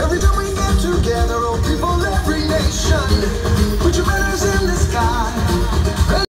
Every time we get together, people, every nation. Would you better